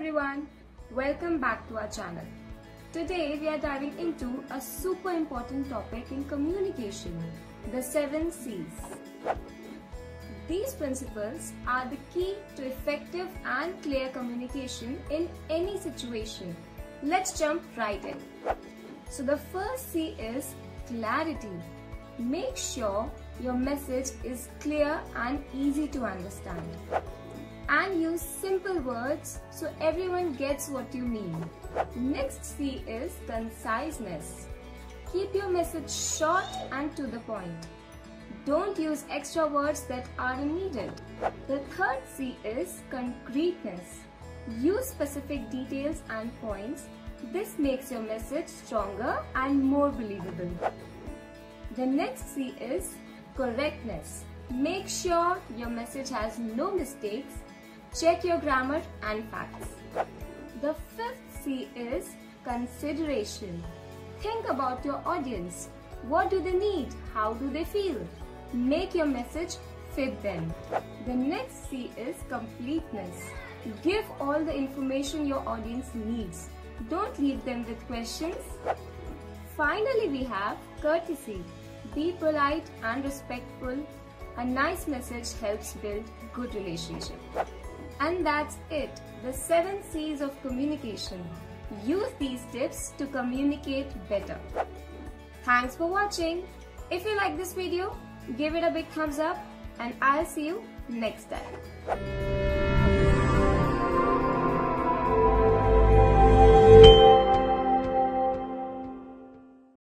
everyone, welcome back to our channel. Today we are diving into a super important topic in communication, the 7 C's. These principles are the key to effective and clear communication in any situation. Let's jump right in. So the first C is clarity. Make sure your message is clear and easy to understand and use simple words so everyone gets what you mean. Next C is conciseness. Keep your message short and to the point. Don't use extra words that aren't needed. The third C is concreteness. Use specific details and points. This makes your message stronger and more believable. The next C is correctness. Make sure your message has no mistakes Check your grammar and facts. The fifth C is consideration. Think about your audience. What do they need? How do they feel? Make your message fit them. The next C is completeness. Give all the information your audience needs. Don't leave them with questions. Finally, we have courtesy. Be polite and respectful. A nice message helps build good relationship. And that's it, the 7 C's of communication. Use these tips to communicate better. Thanks for watching. If you like this video, give it a big thumbs up and I'll see you next time.